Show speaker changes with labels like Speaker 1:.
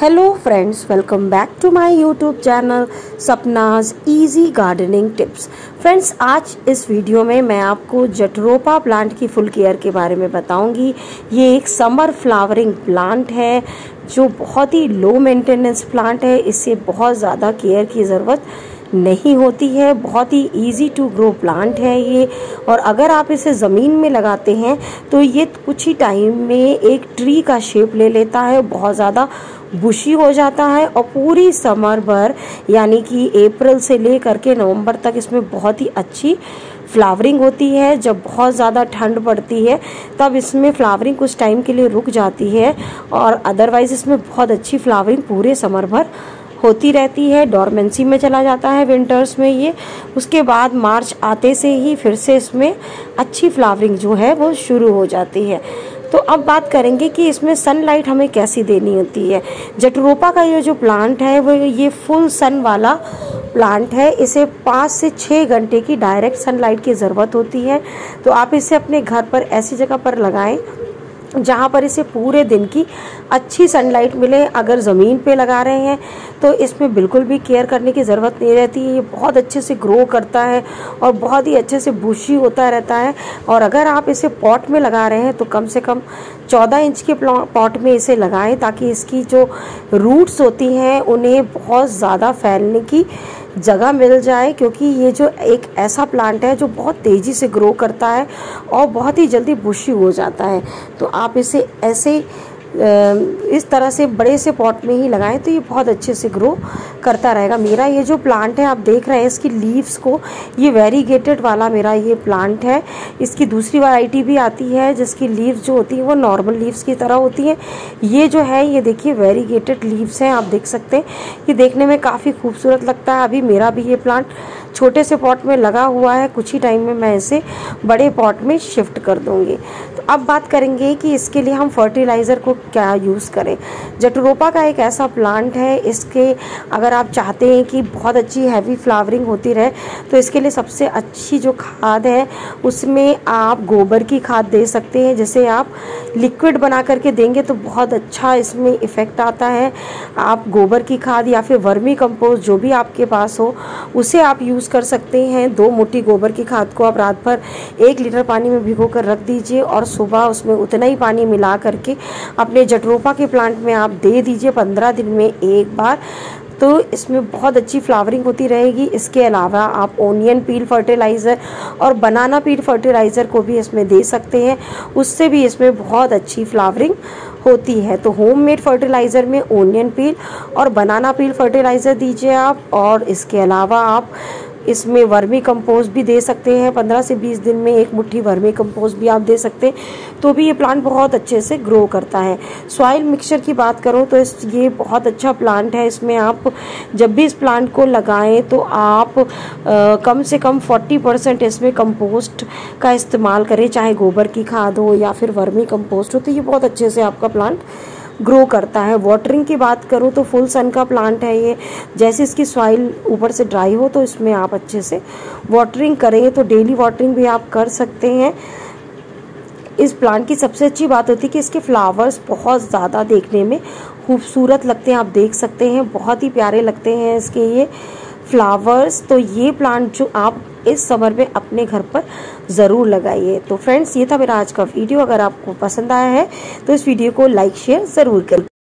Speaker 1: Hello friends welcome back to my YouTube channel Sapna's easy gardening tips friends आज इस video में मैं आपको जटरोपा प्लांट की फुल केयर के बारे में बताऊँगी। ये एक समर फ्लावरिंग प्लांट है, जो बहुत ही लो मेंटेनेंस प्लांट है। इससे बहुत ज़्यादा केयर की ज़रूरत नहीं होती है। बहुत ही इजी टू ग्रो प्लांट है ये। और अगर आप इसे ज़मीन में लगाते हैं तो ये कुछ ही टाइम में एक ट्री का शेप ले लेता है। बहुत ज़्यादा बुशी हो जाता है और पूरी समर भर, यानी कि अप्रैल से लेकर के नवंबर तक इसमें बहुत ही अच्छी फ्लावरिंग होती है। जब बहुत ज़्यादा ठंड पड़ती है, तब इसमें फ्लावरिंग कुछ टाइम के लिए रुक जाती है और अदरवाइज़ इसमें बहुत अच्छी फ्लावरिंग पूरे समर भर होती रहती है। डॉर्मेंसी में चला जाता है विंटर्स में ये। उसके बाद मार्च आते से ही फिर से इसमें अच्छी फ्लावरिंग जो है वो शुरू हो जाती है। तो अब बात करेंगे कि इसमें सनलाइट हमें कैसी देनी होती है। जटरोपा का ये जो प्लांट है, वो ये फुल सन वाला प्लांट है। इसे पाँच से छः घंटे की डायरेक्ट सनलाइट की ज़रूरत होती है। तो आप इसे अपने घर पर ऐसी जगह पर लगाएँ जहाँ पर इसे पूरे दिन की अच्छी सनलाइट मिले, अगर ज़मीन पे लगा रहे हैं तो इसमें बिल्कुल भी केयर करने की ज़रूरत नहीं रहती। ये बहुत अच्छे से ग्रो करता है और बहुत ही अच्छे से बुशी होता रहता है। और अगर आप इसे पॉट में लगा रहे हैं तो कम से कम चौदह इंच के पॉट में इसे लगाएँ, ताकि इसकी जो रूट्स होती हैं, उन्हें बहुत ज़्यादा फैलने की जगह मिल जाए, क्योंकि ये जो एक ऐसा प्लांट है जो बहुत तेज़ी से ग्रो करता है और बहुत ही जल्दी बुशी हो जाता है। तो आप इसे ऐसे इस तरह से बड़े से पॉट में ही लगाएँ तो ये बहुत अच्छे से ग्रो करता रहेगा। मेरा ये जो प्लांट है, आप देख रहे हैं इसकी लीव्स को, ये वेरीगेटेड वाला मेरा ये प्लांट है। इसकी दूसरी वैरायटी भी आती है, जिसकी लीव्स जो होती है वो नॉर्मल लीव्स की तरह होती है। ये जो है, ये देखिए वेरीगेटेड लीव्स हैं, आप देख सकते हैं। ये देखने में काफ़ी खूबसूरत लगता है। अभी मेरा भी ये प्लांट छोटे से पॉट में लगा हुआ है, कुछ ही टाइम में मैं इसे बड़े पॉट में शिफ्ट कर दूँगी। तो अब बात करेंगे कि इसके लिए हम फर्टिलाइज़र को क्या यूज़ करें। जटरोपा का एक ऐसा प्लांट है, इसके अगर आप चाहते हैं कि बहुत अच्छी हैवी फ्लावरिंग होती रहे तो इसके लिए सबसे अच्छी जो खाद है, उसमें आप गोबर की खाद दे सकते हैं। जैसे आप लिक्विड बना करके देंगे तो बहुत अच्छा इसमें इफ़ेक्ट आता है। आप गोबर की खाद या फिर वर्मी कंपोस्ट जो भी आपके पास हो, उसे आप यूज़ कर सकते हैं। दो मोटी गोबर की खाद को आप रात भर एक लीटर पानी में भिगो कर रख दीजिए और सुबह उसमें उतना ही पानी मिला करके अपने जटरोपा के प्लांट में आप दे दीजिए पंद्रह दिन में एक बार। तो इसमें बहुत अच्छी फ्लावरिंग होती रहेगी। इसके अलावा आप ओनियन पील फर्टिलाइज़र और बनाना पील फर्टिलाइज़र को भी इसमें दे सकते हैं। उससे भी इसमें बहुत अच्छी फ्लावरिंग होती है। तो होममेड फर्टिलाइज़र में ओनियन पील और बनाना पील फर्टिलाइज़र दीजिए आप और इसके अलावा आप इसमें वर्मी कंपोस्ट भी दे सकते हैं। पंद्रह से बीस दिन में एक मुट्ठी वर्मी कंपोस्ट भी आप दे सकते हैं। तो भी ये प्लांट बहुत अच्छे से ग्रो करता है। सॉइल मिक्सचर की बात करूँ तो इस ये बहुत अच्छा प्लांट है। इसमें आप जब भी इस प्लांट को लगाएँ तो आप आ, कम से कम फोर्टी परसेंट इसमें कंपोस्ट का इस्तेमाल करें। चाहे गोबर की खाद हो या फिर वर्मी कंपोस्ट हो तो ये बहुत अच्छे से आपका प्लांट ग्रो करता है। वाटरिंग की बात करूँ तो फुल सन का प्लांट है ये। जैसे इसकी सॉइल ऊपर से ड्राई हो तो इसमें आप अच्छे से वाटरिंग करेंगे तो डेली वाटरिंग भी आप कर सकते हैं। इस प्लांट की सबसे अच्छी बात होती है कि इसके फ्लावर्स बहुत ज़्यादा देखने में खूबसूरत लगते हैं। आप देख सकते हैं, बहुत ही प्यारे लगते हैं इसके ये। फ्लावर्स तो ये प्लांट जो आप इस समर में अपने घर पर ज़रूर लगाइए। तो फ्रेंड्स ये था मेरा आज का वीडियो अगर आपको पसंद आया है तो इस वीडियो को लाइक शेयर ज़रूर करिए।